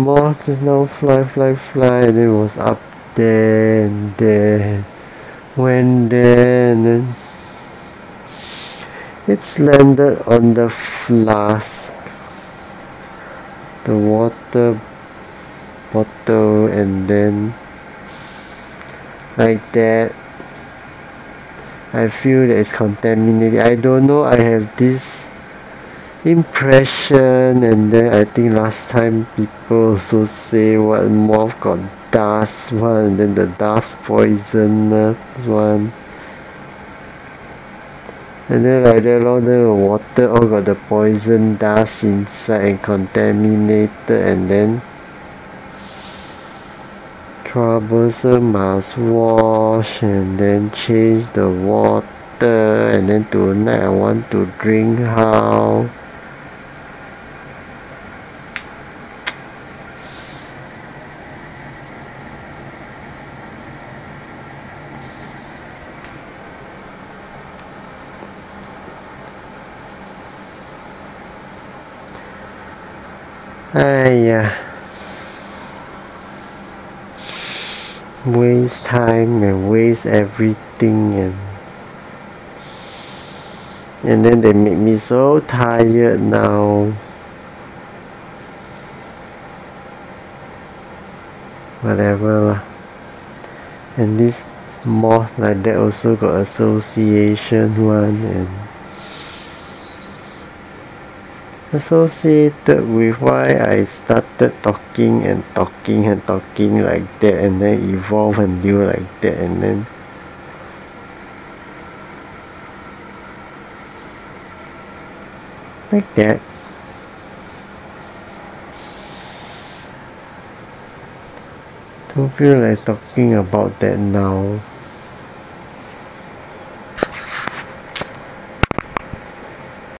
moth just now fly fly fly and it was up there and there went there and then. It's landed on the flask. The water bottle and then like that I feel that it's contaminated. I don't know I have this impression and then I think last time people also say what moth got dust one and then the dust poisonous one. And then like that lor then the water all got the poison dust inside and contaminated and then troublesome must wash and then change the water and then tonight I want to drink how !aiya! Ah. waste time and waste everything and and then they make me so tired now whatever lah and this moth like that also got association one and associated with why I started talking and talking and talking like that and then evolve until like that and then like that. Don't feel like talking about that now